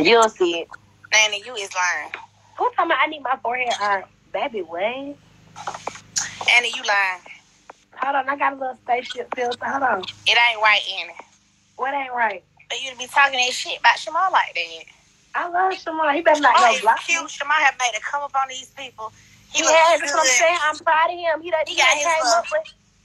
You'll see it. Nanny, you is lying. Who talking about I need my forehead iron? Baby, what? Annie, you lying. Hold on, I got a little spaceship filter. Hold on. It ain't right, Annie. What ain't right? For you to be talking that shit about Shamar like that. I love Shamar. He better not Shamar go is block me. cute. Shamar have made a come up on these people. He Yeah, looks that's what I'm saying. I'm proud of him. He done, He he got his came love. up with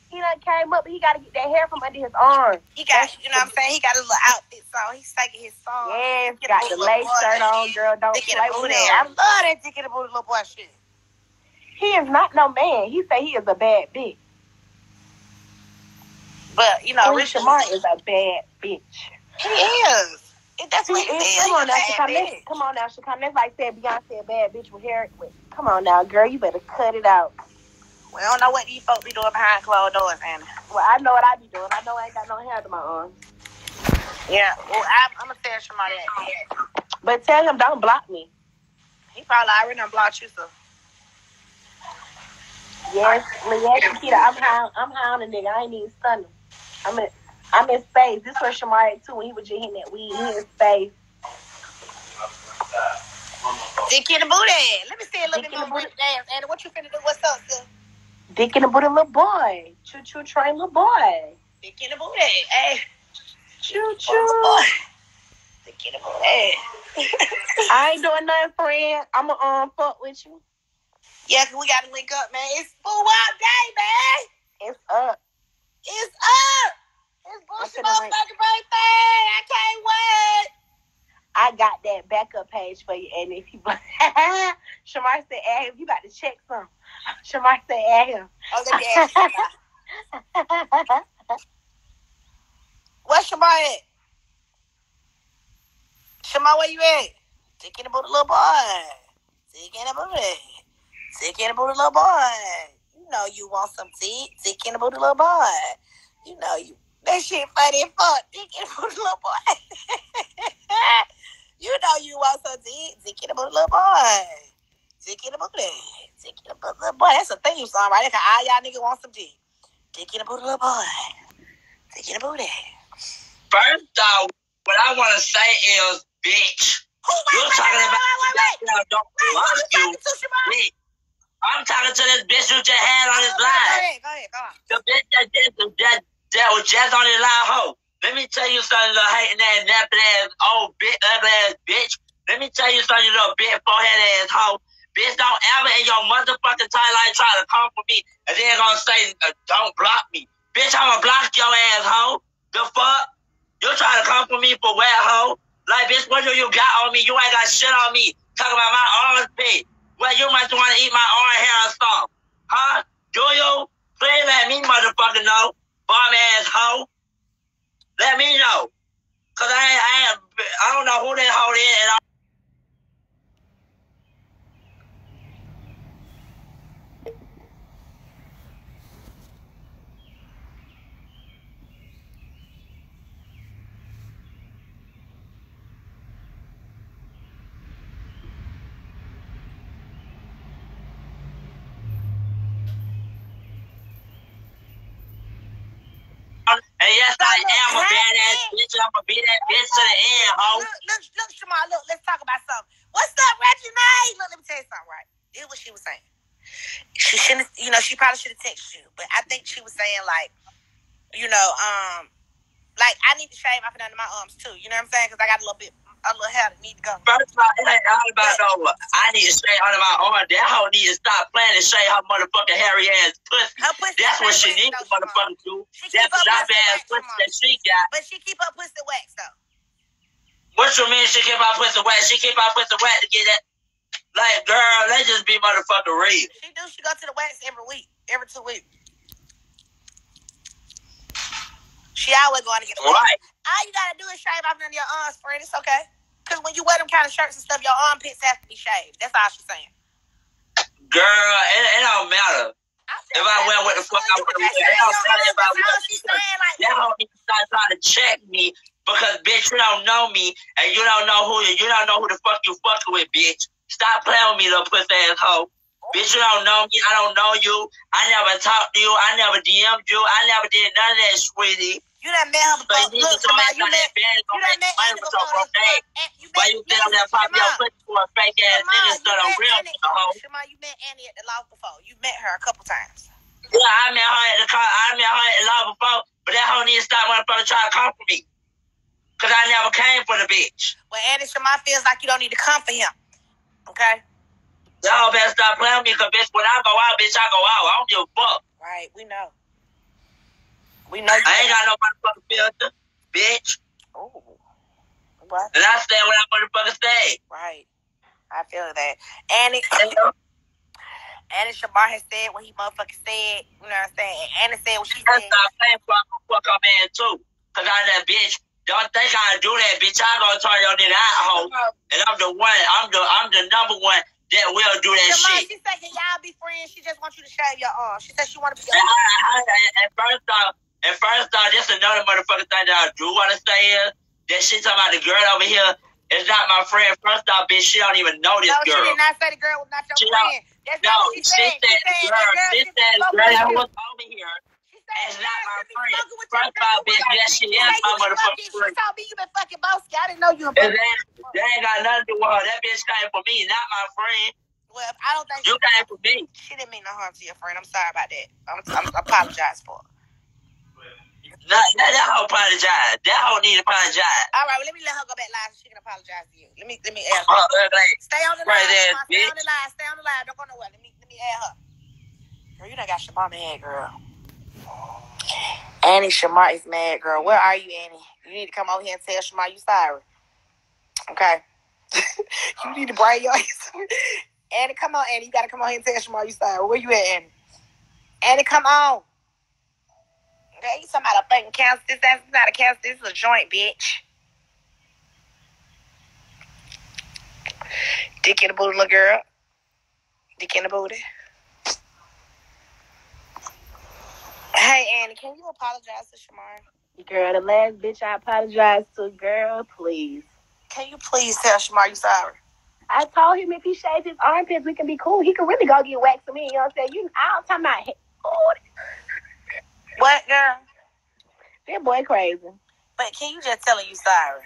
he done came up, but he gotta get that hair from under his arm. He got, you know what I'm saying? He got a little outfit song. He's taking his song. Yes, Get got the lace shirt on, girl. Don't play with him. I love that dick in the booty little boy shit. He is not no man. He say he is a bad bitch. But, you know, Oh, Rich Shamar is a bad bitch. He is. That's what he is. Come on now, He Shakam. bad Let's, bitch. come on now, Shakam. That's like saying Beyonce a bad bitch with hair. Come on now, girl. You better cut it out. We don't know what these folks be doing behind closed doors, Anna. Well, I know what I be doing. I know I ain't got no hair to my arm. Yeah. Well, I, I'm going to tell Shamar that. But tell him don't block me. He probably already done blocked you, so. Yes, yes, Shakita. I'm high. I'm the nigga. I ain't even stun him. I'm in. I'm in space. This was Shamar too when he was just hitting that weed. He in space. Dick in the booty. Let me see a little Dick bit more dance. Anna, what you finna do? What's up, sis? Dick in the booty, little boy. Choo choo train, little boy. Dick in the booty. Hey. Choo choo. Dick in the booty. I ain't doing nothing, friend. I'ma um fuck with you. Yeah, we gotta link up, man. It's full wild day, man. It's up. It's up. It's Bullshit motherfucking birthday. I can't wait. I got that backup page for you, and if you Shamar said add him, you got to check some. Shamar said add him. Oh, let me ask you. something. Where's Shamar at? Shamar, where you at? Dick in the little boy. In the booty. Dick in the little boy. You know you want some dick. Dick in the little boy. You know you. That shit funny as fuck. Dick in the booty, little boy. you know you want some dick. Dick in the booty, little boy. Dick in the booty. Dick in the booty, little boy. That's a theme song, right? Because all y'all niggas want some dick. Dick in the booty, little boy. Dick in the booty. First off, what I want to say is, bitch, Who, you're talking about wait, wait, wait. don't Wait, who you you. talking to, Shamar? Bitch. I'm talking to this bitch who just had on oh, his Go line. ahead, go ahead, go on. The bitch that, that, that, that was just on his line, hoe. Let me tell you something, little hating ass, napping ass, old bitch, ugly ass bitch. Let me tell you something, you little bitch, forehead ass hoe. Bitch, don't ever in your motherfucking timeline try to come for me and then gonna say, uh, don't block me. Bitch, I'ma block your ass, hoe. The fuck? You trying to come for me for what, hoe? Like, bitch, what do you got on me? You ain't got shit on me. Talk about my armpit. Well, you might want to eat my arm hair or something. Huh? Do you? Please let me motherfucking know. Bomb ass hoe. Let me know. Cause I I I don't know who that hoe is and I And yes, I am bitch. I'm gonna be that bitch to the end, hoe. Look, look, look, Shamar, look, let's talk about something. What's up, Reggie Look, let me tell you something, right? This is what she was saying. She shouldn't, you know, she probably should have texted you, but I think she was saying, like, you know, um, like, I need to shave off and under my arms, too. You know what I'm saying? Because I got a little bit, little hair that need to go. First of all, it ain't all about no. I need to shave under my arm. That hoe need to stop playing and shave her motherfucking hairy ass pussy. Her pussy That's what she wax, needs to motherfucking do. She That keep her flop pussy ass pussy that she got. But she keep her pussy wax, though. What you mean she keep her pussy wet? She keep her pussy wet to get that. Like, girl, let's just be motherfucking real. She do. She go to the wax every week, every two weeks. She always going to get the wax. Right. All you gotta do is shave off none of your arms, friend. It's okay. Cause when you wear them kind of shirts and stuff, your armpits have to be shaved. That's all she's saying. Girl, it, it don't matter. I'm If I wear what the fuck I you to can wear, it don't your matter if I wear all she's saying. Like, That hoe need to start trying to check me because bitch, you don't know me and you don't know who you don't know who the fuck you fucking with, bitch. Stop playing with me, little pussy ass hoe. Bitch, you don't know me. I don't know you. I never talked to you. I never DM'd you. I never did none of that, sweetie. You done met her So before. you to Look, you about met that bad you done met money Andy with your before. broke ass. And you But Why you sit on that pop your foot for a fake ass nigga instead of real hoe? Shema, you met Annie at the loft before. You met her a couple times. Yeah, I met her at the car. I met her at the law before, but that hoe need to stop motherfucker trying to come for me. Cause I never came for the bitch. Well, Annie Shema feels like you don't need to come for him. Okay? Y'all better stop playing with me, cause bitch, when I go out, bitch, I go out. I don't give a fuck. Right, we know. We know. I ain't got no motherfucking filter, bitch. Oh. What? And I stay where I motherfucking stay. Right. I feel that. And Yeah. Annie Shamar has said what he motherfucking said. You know what I'm saying? And Annie said what she said. stop playing for a fuck up man too. Cause I'm that bitch. Don't think I do that, bitch. I'm gonna turn your nigga out, hoe. And I'm the one. I'm the. I'm the number one that will do that Shamar, shit. she said, can y'all be friends? She just wants you to shave your arm. She said she want to be your and first off, and first off, just another motherfucking thing that I do want to say is that shit talking about the girl over here is not my friend. First off, bitch, she don't even know this No, she girl. did not say the girl was not your She friend. That's No, not what she she said. said, She said, girl, she said, girl that was over here. She not my friend. First off, bitch, yes, she She is my motherfucking fucking- friend. She told me you been fucking bossy. I didn't know you were that, that ain't got nothing to do with her. That bitch came for me, not my friend. Well, I don't think You came for me. she didn't mean no harm to your friend. I'm sorry about that. I'm, I'm I apologize for it. That, that, that hoe apologize. That hoe need to apologize. All right, well, let me let her go back live so she can apologize to you. Let me let me add Uh, her. uh, like, Stay on the Right line. there. Stay on the line. Stay on the line. Don't go nowhere. Let me let me add her. Girl, you done got Shamar mad, girl. Annie Shamar is mad, girl. Where are you, Annie? You need to come over here and tell Shamar you sorry. Okay. you need to bring your ass. Annie, come on, Annie. You gotta come on here and tell Shamar you sorry. Where you at, Annie? Annie, come on. Okay, you talking about a fucking council. This ass is not a council. This is a joint, bitch. Dick in the booty, little girl. Dick in the booty. Hey, Annie, can you apologize to Shamar? Girl, the last bitch I apologized to, girl, please. Can you please tell Shamar you sorry? I told him if he shaves his armpits, we can be cool. He can really go get waxed for me. You know what I'm saying? You, I don't talking about. Oh, What, girl? that boy crazy. But can you just tell her you sorry?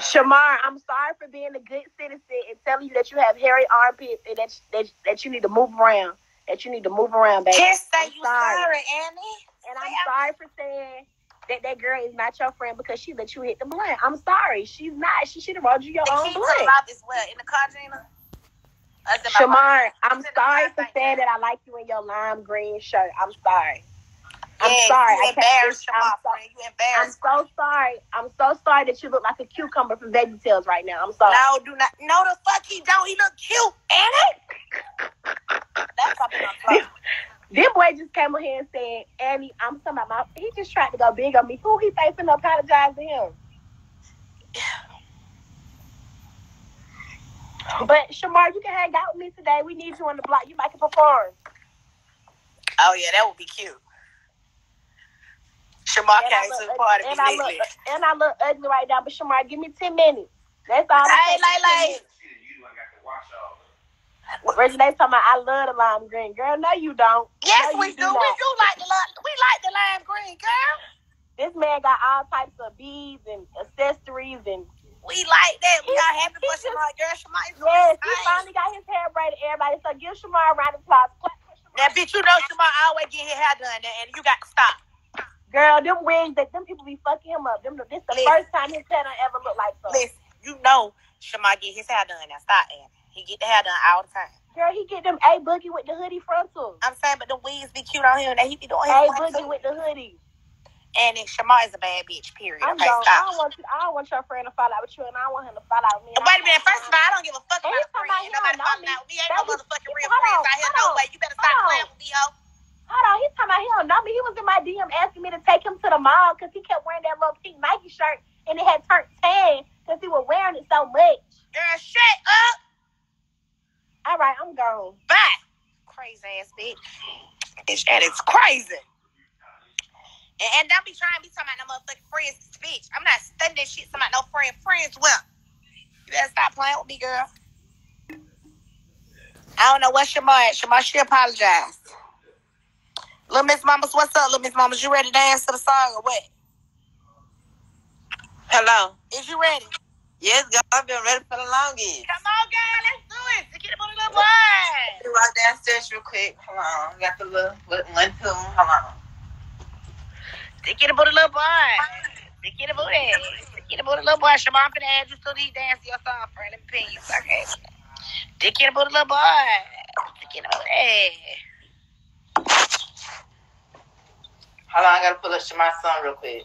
Shamar, I'm sorry for being a good citizen and telling you that you have hairy armpits and that that, that you need to move around. That you need to move around, baby. Just say I'm you sorry. sorry, Annie. And I'm sorry for saying that that girl is not your friend because she let you hit the blunt. I'm sorry. She's not. She should have rolled you your The own key to the blunt. what? In the car, Gina? Or is it my Shamar. I'm It's in the sorry for saying that I like you in your lime green shirt. I'm sorry. I'm Yes, sorry. You I embarrassed I'm so-. You I'm embarrassed. so sorry. I'm so sorry that you look like a cucumber from Veggie Tales right now. I'm sorry. No, do not. No, the fuck he don't. He look cute, Annie. That's something I'm talking. This boy just came over here and said, Annie, I'm talking about my he just tried to go big on me. Who he facing to apologize to him? But Shamar, you can hang out with me today. We need you on the block. You might can perform. Oh yeah, that would be cute. Shamar And I came look- to the party and I look, lately. and I look ugly right now, but Shamar, give me ten minutes. That's all. I'm Hey, saying. Lay Reggie, they talking about I love the lime green. Girl, no, you don't. Yes, No, we you do. We do like the li- we like the lime green, girl. This man got all types of beads and accessories and We like that. We He- are happy for just- Shamar. Girl, Shamar is yes, he finally got his hair braided. Everybody, so give Shamar a round of applause. Clap. Now, bitch, you know Shamar always get his hair done, there, and you got to stop. Girl, them wigs that them people be fucking him up. Them, this the Listen. first time his hair done ever looked like so. Listen, you know Shamar get his hair done. Now, stop, Annie. He get the hair done all the time. Girl, he get them A boogie with the hoodie frontal. I'm saying, but the wigs be cute on him, and he be doing A boogie with the hoodie. And then Shamar is a bad bitch. Period. I'm okay, gone. I don't want you. I don't want your friend to fall out with you, and I don't want him to fall out with me. Wait a minute. First of all, I don't give a fuck And about a friend. Nobody falling out with me. Ain't no motherfucking real friends out here. No way. You better stop playing with me, ho. Hold on, he's talking about he don't know me. He was in my DM asking me to take him to the mall because he kept wearing that little pink Nike shirt and it had turned tan because he was wearing it so much. Girl, shut up. All right, I'm gone. Bye. Crazy ass bitch. Bitch, that is crazy. And, and don't be trying to be talking about no motherfucking friends, bitch. I'm not studying shit talking about no friend. Friends well. You better stop playing with me, girl. I don't know what Shamar at. Shamar, she apologized. Little Miss Mamas, what's up, Little Miss Mamas? You ready to dance to the song or what? Hello. Is you ready? Yes, girl, I've been ready for the longest. Come on, girl, let's do it. It up on the little boy. Me walk downstairs real quick. Hold on. We Got the little one, two. Hold on. Take it on the little boy. Take it on it. Take it on the little boy. Shamar, I'm finna add you to these dance to your song, friend. Let me pin you. Okay. Take it up on the little boy. Take it on it. Hold on, I gotta pull up to my son real quick.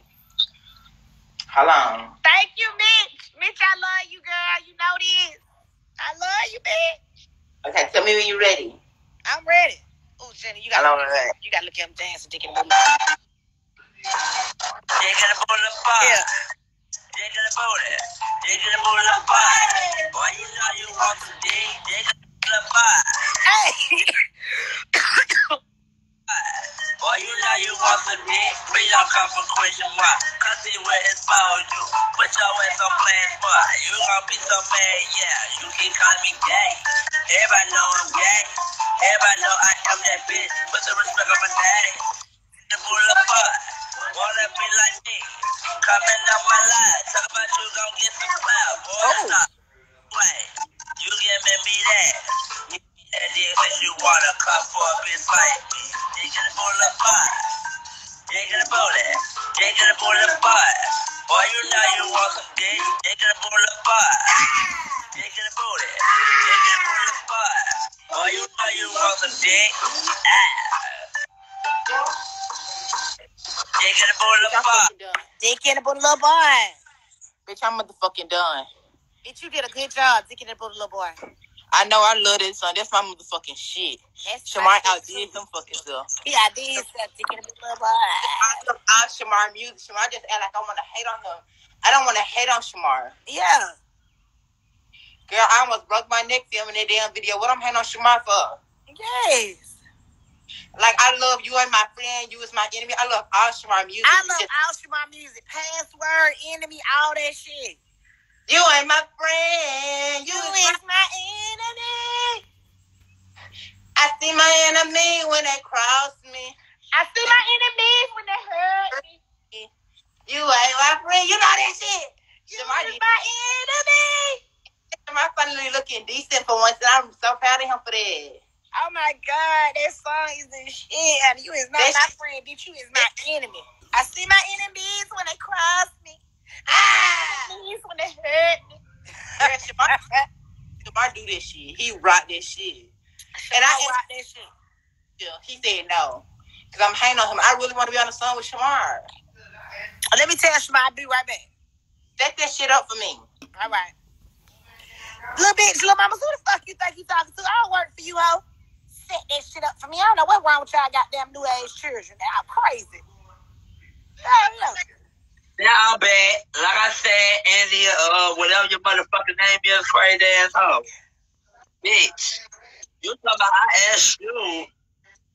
Hold on. Thank you, Mitch. Mitch, I love you, girl. You know this. I love you, bitch. Okay, tell me when you're ready. I'm ready. Oh, Jenny, you gotta, know that. you gotta look at him dancing, taking a Digging the bullet fire. Yeah. Digging the bullet. Digging the bullet fire. Boy, you know you want to dig. Digging the bullet fire. Hey. Boy, you know you want to dig. Please don't come for question mark. Cause see where it's for you. Put your ass on plan spot. You gonna be so mad, yeah. You keep calling me gay. Everybody know I'm gay. Everybody know I am that bitch. Put some respect on my daddy. The fire. Wanna be like me. Coming up my life. Talk about you gon' get some clout. Boy, Oh. stop. Wait. You giving me that. You get that dick cause you wanna come for a bitch like me. Digging the bullet fire. Digging the bullet. Digging the bullet fire. Boy, you know you want some dick. Digging the bullet fire. Digging the bullet. Digging the bullet fire. Boy, you know you want some dick. Ah. Digging the bullet Bitch, I'm fire. fucking done. Taking it up on the little boy. Bitch, I'm motherfucking done. Bitch, you did a good job taking it up on the little boy. I know I love this song. That's my motherfucking shit. That's Shamar outdid him fucking self. He outdid himself taking it up on little boy. I love Shamar music. Shamar just act like I want to hate on him. I don't want to hate on Shamar. Yeah. Girl, I almost broke my neck filming that damn video. What I'm hating on Shamar for? Yes. Like, I love you and my friend. You is my enemy. I love all Shamar music. I love Just- all Shamar music. Password, enemy, all that shit. You ain't my friend. You, You is my my enemy. I see my enemy when they cross me. I see my enemies when they hurt me. You ain't my friend. You know that shit. You Shamar, is my enemy. Shamar finally looking decent for once, and I'm so proud of him for that. Oh my God, that song is the shit. And you is not That my shit- friend, bitch. You is my enemy. I see my enemies when they cross me. Ah, enemies when they hurt me. Girl, Shamar, Shamar do this shit. He rock this shit. And I rock that shit. him. He said no. Because I'm hanging on him. I really want to be on the song with Shamar. Let me tell Shamar, I'll be right back. Set that shit up for me. All right. Little bitch, little mama, who the fuck you think you talking to? I don't work for you, hoe. Set that shit up for me. I don't know what's wrong with y'all goddamn new age children. Y'all crazy. Hell no. Yeah, I'm bad. Like I said, Andy, uh, whatever your motherfucking name is, crazy asshole. Bitch, you talking about I asked you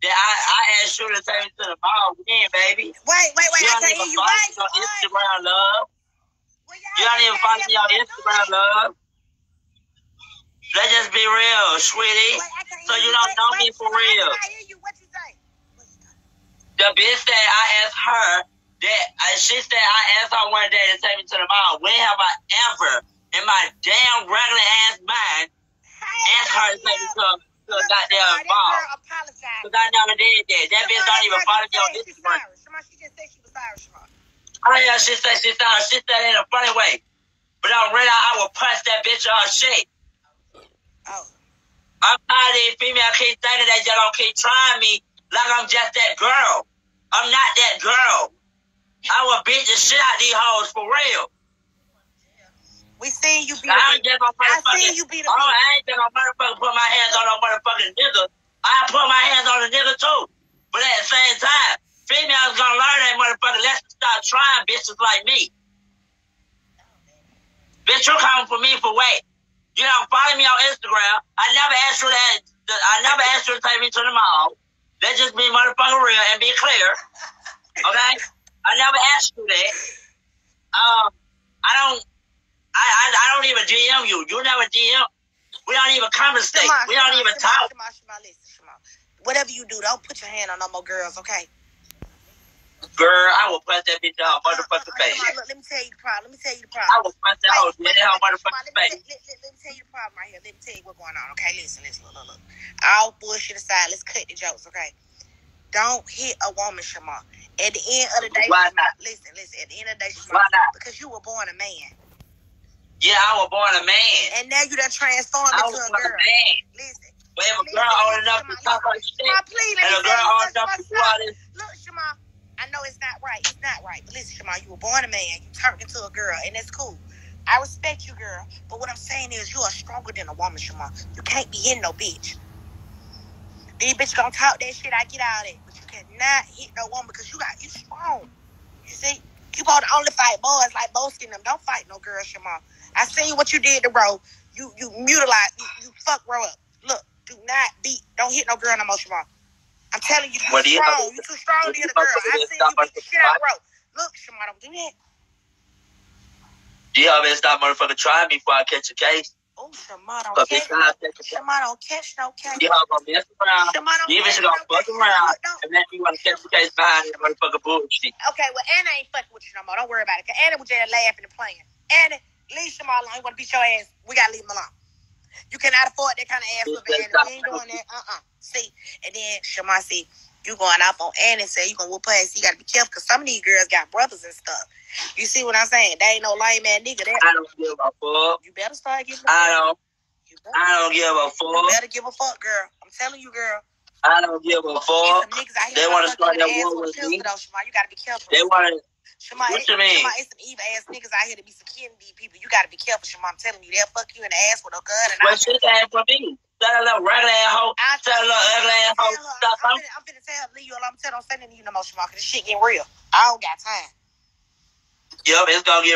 that I, I asked you to take me to the mall again, baby. Wait, wait, wait. you I can't hear you. Wait, on. Instagram, love. Well, You don't even follow me on Instagram, love. Let's just be real, sweetie. So you don't know me for real. I hear you. What you say? The bitch said I asked her that uh, she said I asked her one day to take me to the mall. When have I ever, in my damn regular ass mind, asked her to take me to, to a goddamn apologize. Because I never did that. That bitch don't even me on Instagram. She just said she was sorry, Shamar. Oh yeah, she said she said she said it in a funny way. But on real, I will punch that bitch on shit. Oh. I'm tired of these female keep thinking that y'all don't keep trying me like I'm just that girl. I'm not that girl. I will beat the shit out these hoes for real. We seen you be I ain't just gonna I seen you be the Oh, I ain't just gonna motherfucking put my hands on no motherfucking nigga. I put my hands on a nigga too. But at the same time, females gonna learn that motherfucking lesson. Stop trying bitches like me. Bitch, you coming for me for what? You don't follow me on Instagram. I never asked you that. I never asked you to take me to the mall. Let's just be motherfucking real and be clear. Okay? I never asked you that. Um, I don't. I, I I don't even DM you. You never DM. We don't even conversate. Shamar, we don't Shamar, even Shamar, talk. Shamar, Shamar, listen, Shamar. Whatever you do, don't put your hand on no more girls, okay? Girl, I will punch that bitch in her motherfucking Uh, uh, face. Look, let me tell you the problem. Let me tell you the problem. I will punch that Wait, her wait, wait, me, face. let, let, let me tell you the problem right here. Let me tell you what's going on. Okay, listen, listen, look, look, look. All bullshit aside, let's cut the jokes. Okay, don't hit a woman, Shemar. At the end of the day, Why Shemar, listen, listen. At the end of the day, Shemar, Why not? because you were born a man, Yeah, I was born a man. and now you done transformed I into was a born a girl. man. Listen, But if a girl old enough to talk like shit, please, and a girl old enough to do all this, Look, Shema, I know it's not right. It's not right. But listen, Shema, you were born a man. You turned into a girl, and that's cool. I respect you, girl. But what I'm saying is, you are stronger than a woman, Shema. You can't be hitting no bitch. These bitch gonna talk that shit. I get out of it, but you cannot hit no woman because you got you strong. You see, you to only fight boys like and them. Don't fight no girl, Shema. I seen what you did to Ro. You you mutilate. You, you fuck Ro up. Look, do not beat. Don't hit no girl no more, Shema. I'm telling you, you What do too you strong. have- You too strong to hit a girl. I seen you beat the shit out of Ro. Look, Shema, don't do that. you always stop motherfucking trying me before I catch a case. Oh, Shema, don't catch no. Case. Shema, don't catch no case. You all gonna mess around. Shema, don't You no gonna fuck case. around and me want to catch the case behind this motherfucking bullshit. Okay, well, Anna ain't fucking with you no more. Don't worry about it. Cause Anna was just laughing and playing. Anna, leave Shema alone. You want to beat your ass? We gotta leave him alone. You cannot afford that kind of ass whooping. We ain't doing that. Uh uh See, and then Shema see you going off on Anna and say you gonna whoop her ass. You gotta be careful because some of these girls got brothers and stuff. You see what I'm saying? They ain't no lame ass nigga. That I don't give a fuck. you better start giving. a I fuck. don't. I don't give a fuck. you better give a fuck, girl. I'm telling you, girl. I don't give a fuck. some niggas out here They start fuck you in that war with a with pistol, me. though, Shema. You gotta be careful. They want to. Shema, What you mean? Shema, it's some evil ass niggas out here to be securing these people. You gotta be careful, Shema. I'm telling you, they'll fuck you in the ass with a gun and Well, shit came from me. That little regular ass hoe. I Tell her little ugly ass hoe. tell her, Stop I'm finna, I'm finna tell leave you alone. I'm telling say nothing to you no more, Shema, because this shit getting real. I don't got time. Yup, it's gonna get